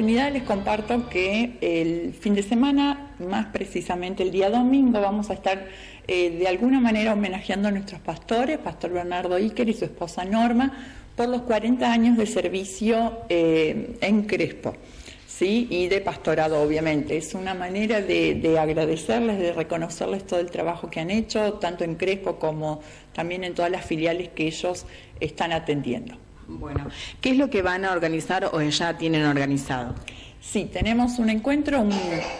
Les comparto que el fin de semana, más precisamente el día domingo, vamos a estar eh, de alguna manera homenajeando a nuestros pastores, Pastor Bernardo Iker y su esposa Norma, por los 40 años de servicio eh, en Crespo. ¿Sí? y de pastorado, obviamente. Es una manera de, de, agradecerles, de reconocerles todo el trabajo que han hecho, tanto en Crespo como también en todas las filiales que ellos están atendiendo. Bueno, ¿qué es lo que van a organizar o ya tienen organizado? Sí, tenemos un encuentro, un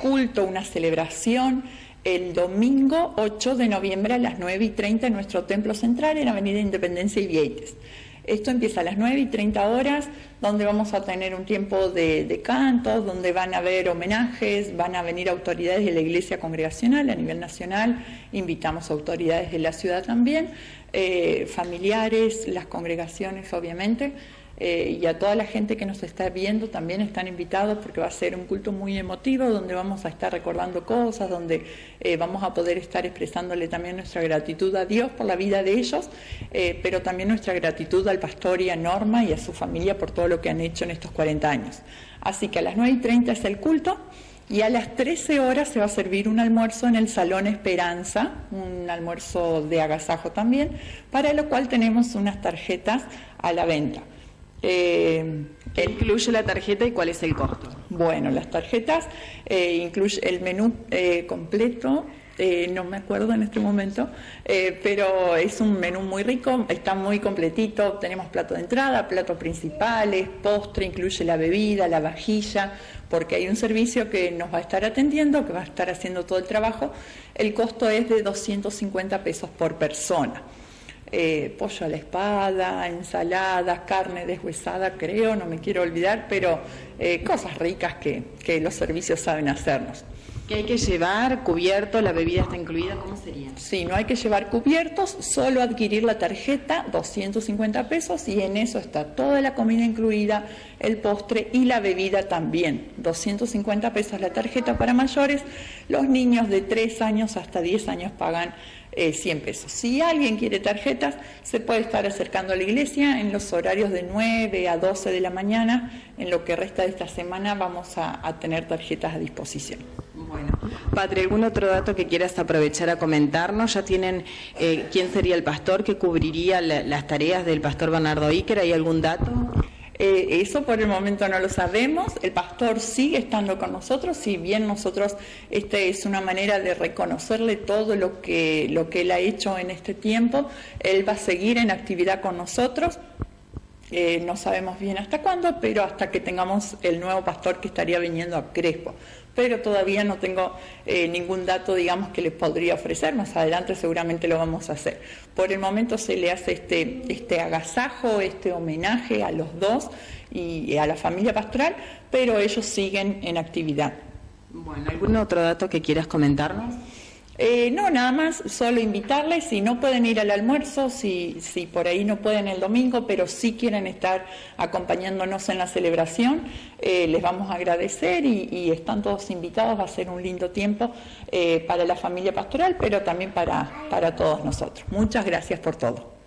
culto, una celebración el domingo 8 de noviembre a las 9 y 30 en nuestro templo central en Avenida Independencia y Vieites. Esto empieza a las 9 y 30 horas, donde vamos a tener un tiempo de, cantos, donde van a haber homenajes, van a venir autoridades de la Iglesia Congregacional a nivel nacional, invitamos autoridades de la ciudad también, eh, familiares, las congregaciones obviamente, eh, y a toda la gente que nos está viendo también están invitados porque va a ser un culto muy emotivo donde vamos a estar recordando cosas, donde eh, vamos a poder estar expresándole también nuestra gratitud a Dios por la vida de ellos, pero también nuestra gratitud al pastor y a Norma y a su familia por todo lo que han hecho en estos 40 años. Así que a las 9 y 30 es el culto. Y a las 13 horas se va a servir un almuerzo en el Salón Esperanza, un almuerzo de agasajo también, para lo cual tenemos unas tarjetas a la venta. Eh, ¿Qué incluye la tarjeta y cuál es el costo? Bueno, las tarjetas eh, incluye el menú eh, completo, eh, no me acuerdo en este momento, eh, pero es un menú muy rico, está muy completito, tenemos plato de entrada, platos principales, postre, incluye la bebida, la vajilla, porque hay un servicio que nos va a estar atendiendo, que va a estar haciendo todo el trabajo. El costo es de 250 pesos por persona. Eh, pollo a la espada, ensaladas, carne deshuesada, creo, no me quiero olvidar, pero eh, cosas ricas que, que, los servicios saben hacernos. ¿Qué hay que llevar? ¿Cubierto? ¿La bebida está incluida? ¿Cómo sería? Sí, no hay que llevar cubiertos, solo adquirir la tarjeta, 250 pesos, y en eso está toda la comida incluida, el postre y la bebida también. 250 pesos la tarjeta para mayores, los niños de 3 años hasta 10 años pagan eh, 100 pesos. Si alguien quiere tarjetas, se puede estar acercando a la iglesia en los horarios de 9 a 12 de la mañana. En lo que resta de esta semana vamos a tener tarjetas a disposición. Patri, ¿algún otro dato que quieras aprovechar a comentarnos? ¿Ya tienen eh, quién sería el pastor que cubriría la, las tareas del pastor Bernardo Iker? ¿Hay algún dato? Eh, eso por el momento no lo sabemos. El pastor sigue estando con nosotros, si bien nosotros, esta es una manera de reconocerle todo lo que, lo que él ha hecho en este tiempo. Él va a seguir en actividad con nosotros. Eh, no sabemos bien hasta cuándo, pero hasta que tengamos el nuevo pastor que estaría viniendo a Crespo. Pero todavía no tengo eh, ningún dato, digamos, que les podría ofrecer. Más adelante seguramente lo vamos a hacer. Por el momento se le hace este, este agasajo, este homenaje a los dos y a la familia pastoral, pero ellos siguen en actividad. Bueno, ¿algún otro dato que quieras comentarnos? Eh, no, nada más, solo invitarles, si no pueden ir al almuerzo, si, si por ahí no pueden el domingo, pero sí quieren estar acompañándonos en la celebración, eh, les vamos a agradecer y, y, están todos invitados, va a ser un lindo tiempo eh, para la familia pastoral, pero también para, para todos nosotros. Muchas gracias por todo.